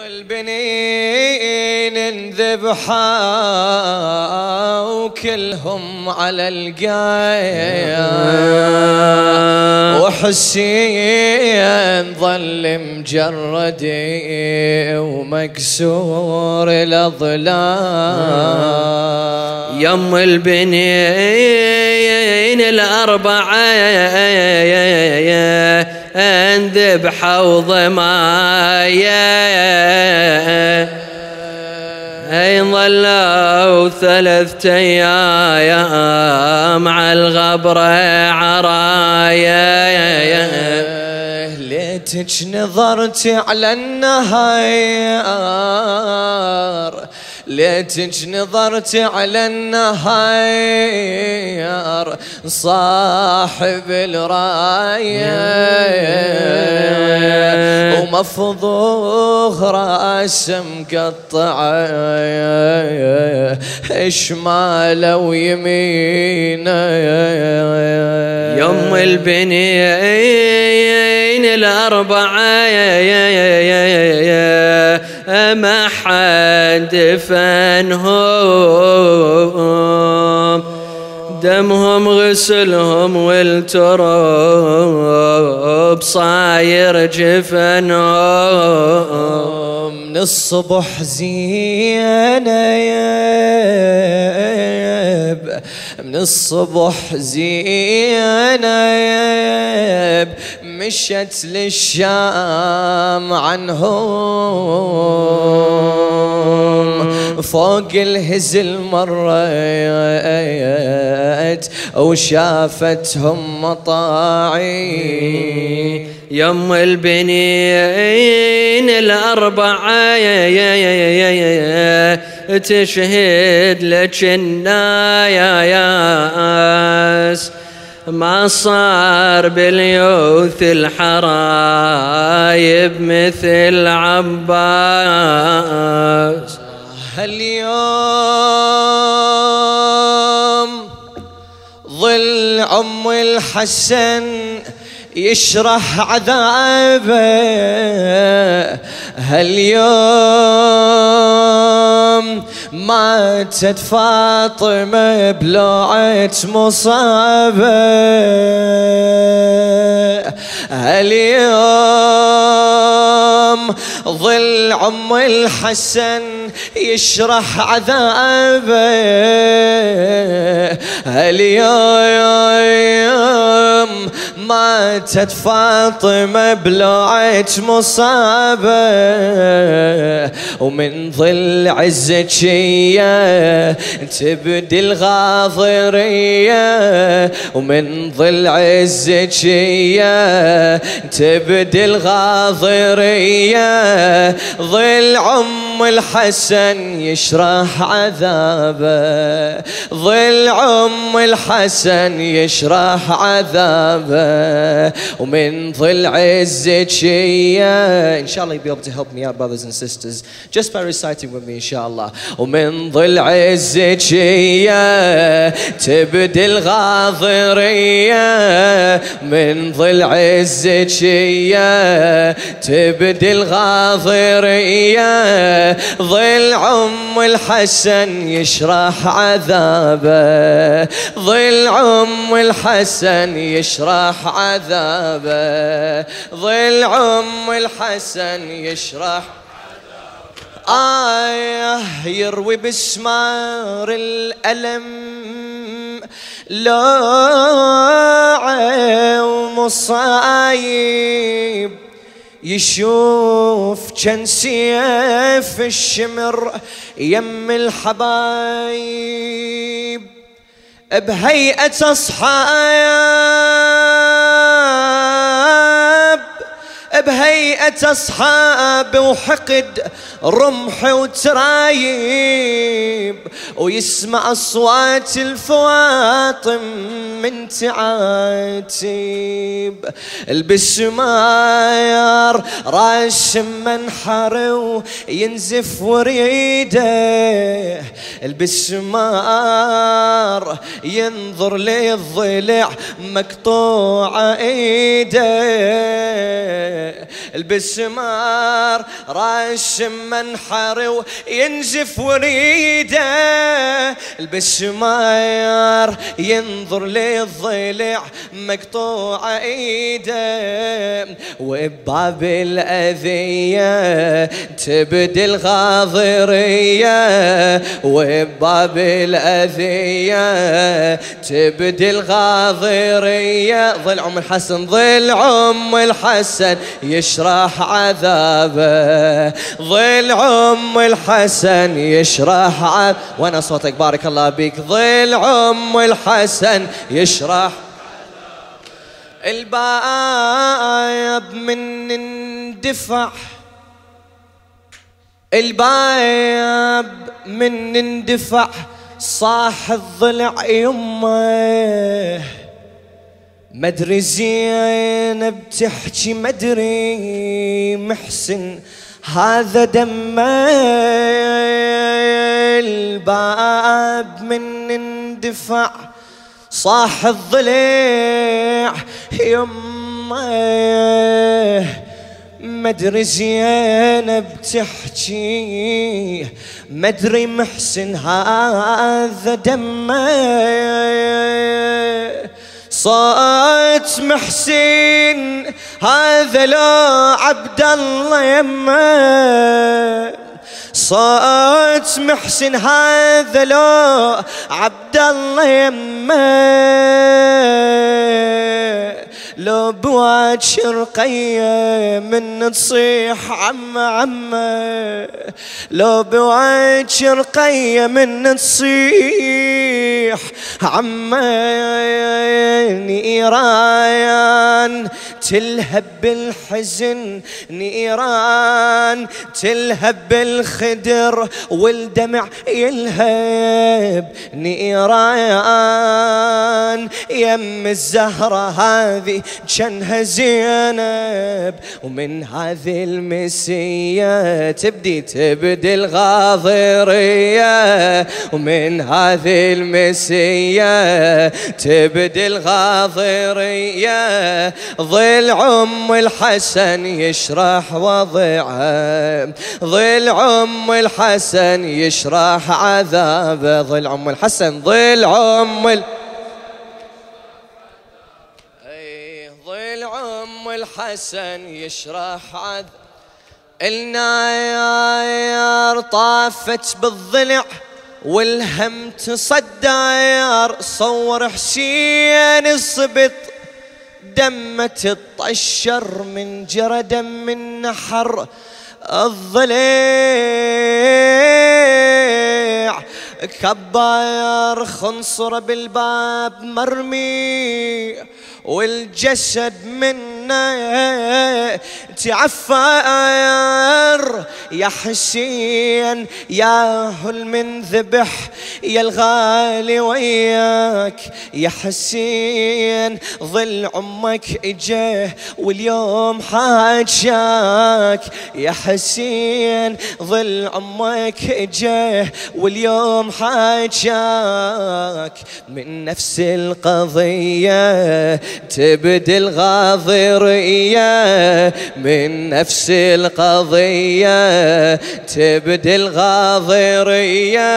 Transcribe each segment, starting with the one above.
البنين انذبحا وكلهم على القايا وحسين ظل مجرد ومكسور الأظلام. يم البنين الأربعة. انذب حوض مايا. أي ظلوا ثلاثة أيام مع الغبرة عرايا. ليتك نظرت على النهار. ليتك نظرت على النهار صاحب الراية ومفضوخ راس مقطع شماله ويمينه. يم البنين الأربعة حد فنهم دمهم غسلهم والتراب صاير جفنهم من الصبح زينب من الصبح زينب مشت للشام عنهم. فوق الهزل مرت وشافتهم مطاعي. يم البنين الأربعة تشهد لك الناياس ما صار باليوث الحرايب مثل عباس. هاليوم ظل عم الحسن يشرح عذابه هاليوم. ماتت فاطمة بلوعة مصابة. هاليوم ظل عم الحسن يشرح عذابه. هاليوم ماتت فاطمة بلوعة مصابة. ومن ظل عزكية تبدي الغاضرية. ومن ظل عزكية تبدي الغاضرية. ظل عم الحسن يشرح عذابه. ظل عم الحسن يشرح عذابه. ومن ظل عزكية إن شاء الله you'll be able to help me out brothers and sisters? Just by إن شاء الله ومن ظل عزكية تبدي الغاضرية من ظل عزكية تبدي الغاضرية ظل عم الحسن يشرح عذابه. ظل عم الحسن يشرح عذابه. ظل عم الحسن يشرح. آيه يروي بسمار الألم. لاعة ومصايب يشوف كان سيف الشمر يم الحبايب. بهيئة أصحاب بهيئة أصحاب وحقد رمح وترايب ويسمع أصوات الفواطم من تعاتب البسماير راش منحر وينزف وريده. البسمار ينظر للضلع مقطوع إيده. البسمار راش منحر وينزف وريده البسمار ينظر للضلع مقطوع إيده. وباب الأذية تبدي الغاضرية. وباب الأذية تبدي الغاضرية. ضل ام الحسن ضل ام الحسن يشرح عذابه. ضل ام الحسن يشرح عذابه وأنا صوتك بارك الله بيك ضل ام الحسن يشرح. الباب من اندفع. الباب من اندفع. صاح الضلع يمه مدري زينب تحكي مدري محسن. هذا دمه الباب من اندفع صاح الضلع يمه مدري زينب تحكي مدري محسن هذا دمه صوت محسن هذا لا عبد الله يمه. صوت محسن هذا لو عبد الله يمه. لو بواد شرقية من تصيح عم عمة. لو بواد شرقية من تصيح عمة نيران. تلهب بالحزن نيران. تلهب بالخدر والدمع يلهب نيران. يم الزهرة هذه جنها زينب ومن هذه المسية تبدي تبدي الغاضرية ومن هذه المسية تبدي الغاضرية. ظل ام الحسن يشرح وضعه ظل ام الحسن يشرح عذابه. ظل ام الحسن ظل ام الحسن الحسن يشرح عذ. الناير طافت بالضلع والهم تصداير صور حسين الصبط دمة تطشر من جرى دم النحر الضليع. كباير خنصر بالباب مرمي والجسد منا என்ன تعفر يا حسين يا هل من ذبح يا الغالي وياك. يا حسين ظل عمك إجاه واليوم حاجاك. يا حسين ظل عمك إجاه واليوم حاجاك. من نفس القضية تبدي الغاضرية من نفس القضية تبدي الغاضرية.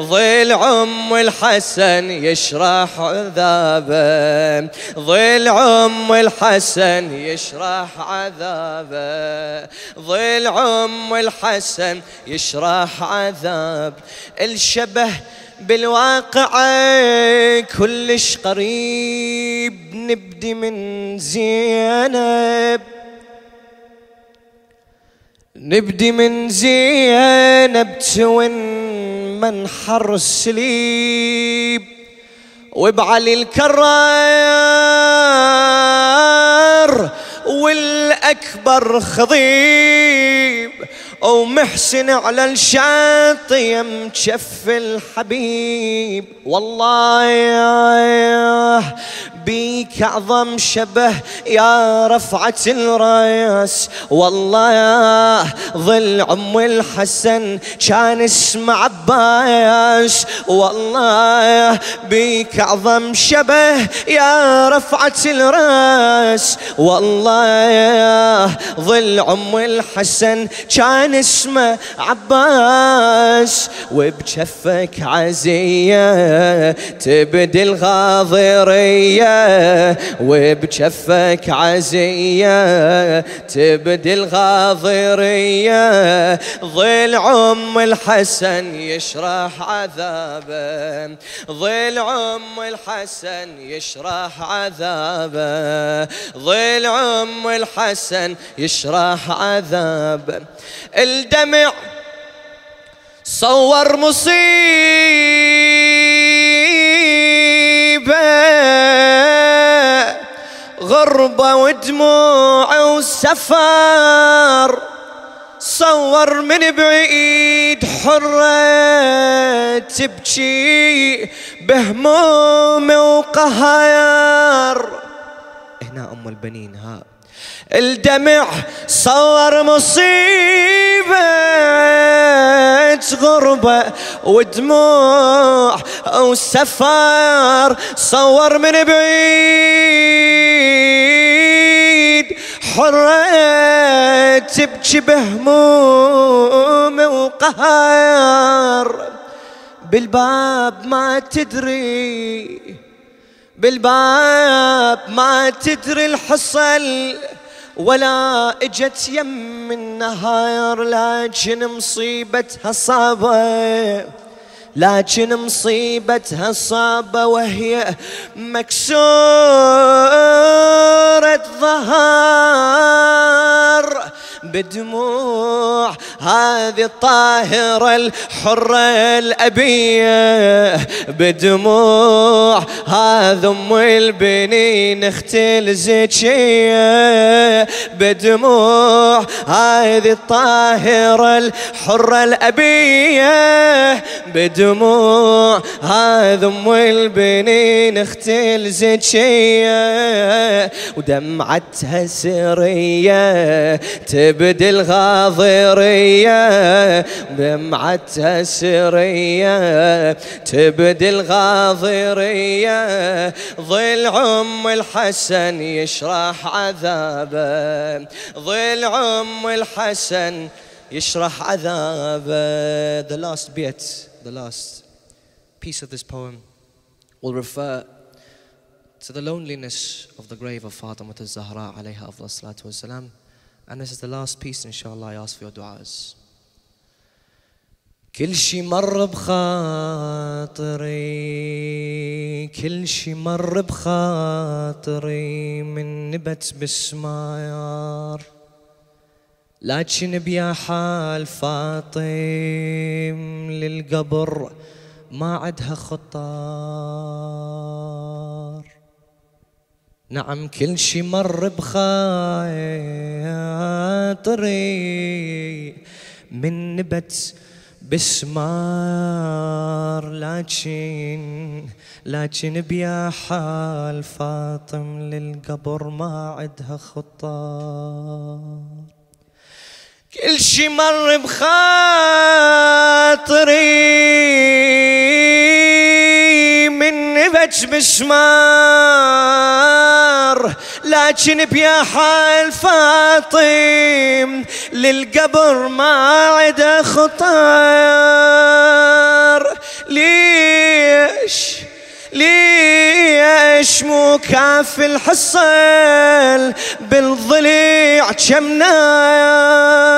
ظل عم الحسن يشرح عذابه. ظل عم الحسن يشرح عذابه. ظل عم الحسن يشرح عذاب. الشبه بالواقع كلش قريب نبدي من زينب. نبدي من زينب تون منحر السليب وبعلي الكرار والأكبر خضيب ومحسن على الشاطئ مشف الحبيب. والله بيك أعظم شبه يا رفعة الرأس. والله يا ظل عم الحسن كان اسمه عباس. والله بيك أعظم شبه يا رفعة الرأس. والله يا ظل عم الحسن كان اسمه عباس. وبجفك عزية تبدي الغاضرية. وبجفك عزية تبدي الغاضرية. ظل عم الحسن يشرح عذابه. ظل عم الحسن يشرح عذابه. ظل عم الحسن يشرح عذابه. الدمع صور مصيبة غربة ودموع وسفر. صور من بعيد حرة تبكي بهموم وقهر. هنا أم البنين ها. الدمع صور مصيبة غربة ودموع وسفر صور من بعيد. حرة تبكي بهموم وقهر. بالباب ما تدري بالباب ما تدري الحصل. ولا اجت يم النهار لكن مصيبتها صابه لكن مصيبتها صابة وهي مكسورة ظهر بدموع هذه الطاهرة الحرة الأبية. بدموع هذا أم البنين اخت الزكية بدموع هذه الطاهرة الحرة الأبية. بدموع هذا أم البنين اخت الزكية ودمعتها سرية تبدي الغاضرية دمعتها سرية تبدي الغاضرية ظل عم الحسن يشرح عذابه ظل عم الحسن يشرح عذابه The last bit, the last piece of this poem will refer to the loneliness of the grave of Fatima al-Zahra alayha afdal salatu wasalam. And this is the last piece, inshallah, I ask for your du'as. كل شي مر بخاطري كل شي مر بخاطري من نبت بسمايار لكن بيا حال فاطم للقبر ما عدها خطار نعم كل شي مر بخاطري. من نبت بسمار لكن لكن بيا حال فاطم للقبر ما عدها خطار كل شي مر بخاطري. نبت بسمار لكن بيا حال فاطم للقبر ما عدا خطار ليش؟ ليش مو كافي الحصل بالضليع كم نار؟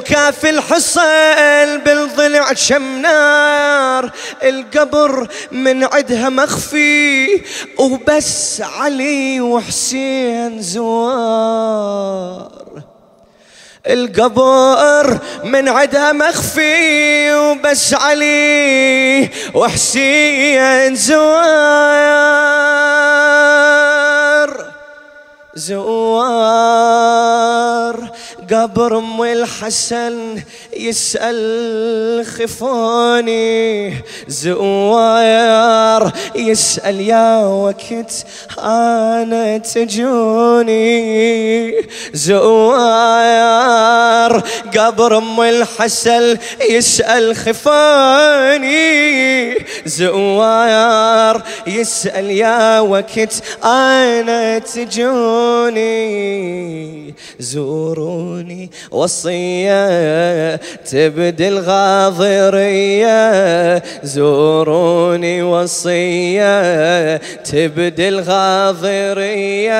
كافي الحصل بالضلع كم نار القبر من عدها مخفي وبس علي وحسين زوار. القبر من عدها مخفي وبس علي وحسين زوار. زوار. قبر أم الحسن يسأل خفوني زوار يسأل يا وقت أنا تجوني. زوار قبر أم الحسن يسأل خفوني زوار يسأل يا وقت أنا تجوني. زوروني وصية تبدي الغاضرية زوروني وصية تبدي الغاضرية.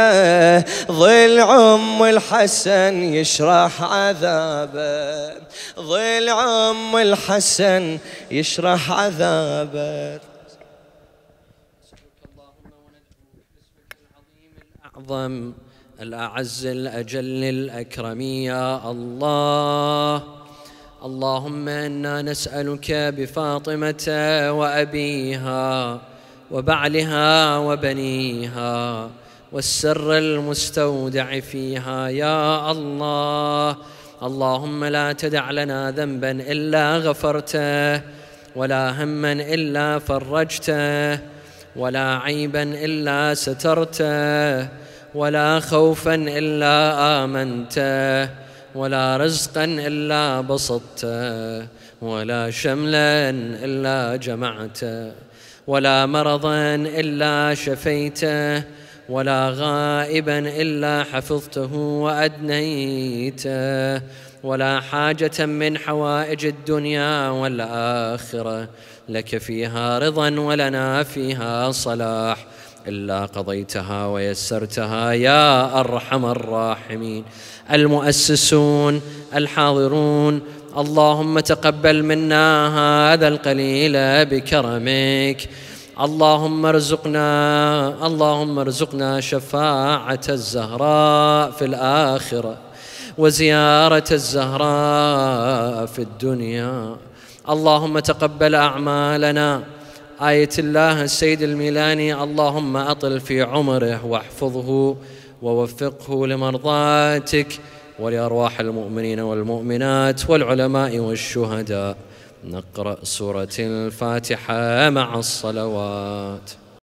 ظل عم الحسن يشرح عذابه ظل عم الحسن يشرح عذابه. الأعظم الأعز الأجل الأكرم يا الله. اللهم إنا نسألك بفاطمة وأبيها وبعلها وبنيها والسر المستودع فيها يا الله. اللهم لا تدع لنا ذنبا إلا غفرته ولا هما إلا فرجته ولا عيبا إلا سترته ولا خوفا إلا آمنته ولا رزقا إلا بسطته ولا شملا إلا جمعته ولا مرضا إلا شفيته ولا غائبا إلا حفظته وأدنيته ولا حاجة من حوائج الدنيا والآخرة لك فيها رضا ولنا فيها صلاح. إلا قضيتها ويسرتها يا أرحم الراحمين. المؤسسون الحاضرون اللهم تقبل منا هذا القليل بكرمك. اللهم ارزقنا اللهم ارزقنا شفاعة الزهراء في الآخرة وزيارة الزهراء في الدنيا. اللهم تقبل أعمالنا آية الله السيد الميلاني اللهم أطل في عمره واحفظه ووفقه لمرضاتك ولأرواح المؤمنين والمؤمنات والعلماء والشهداء. نقرأ سورة الفاتحة مع الصلوات.